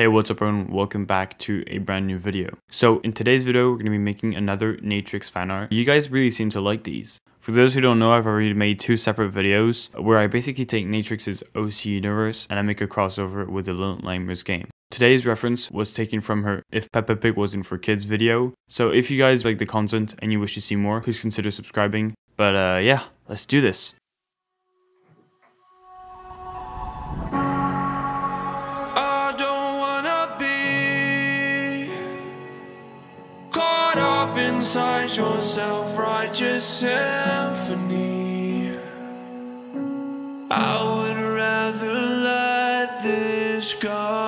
Hey what's up everyone, welcome back to a brand new video. So in today's video we're going to be making another Neytirix fan art. You guys really seem to like these. For those who don't know, I've already made two separate videos where I basically take Neytirix's OC universe and I make a crossover with the Little Nightmares game. Today's reference was taken from her If Peppa Pig Wasn't For Kids video. So if you guys like the content and you wish to see more, please consider subscribing. But uh, yeah, let's do this. Inside your self-righteous symphony. I would rather let this go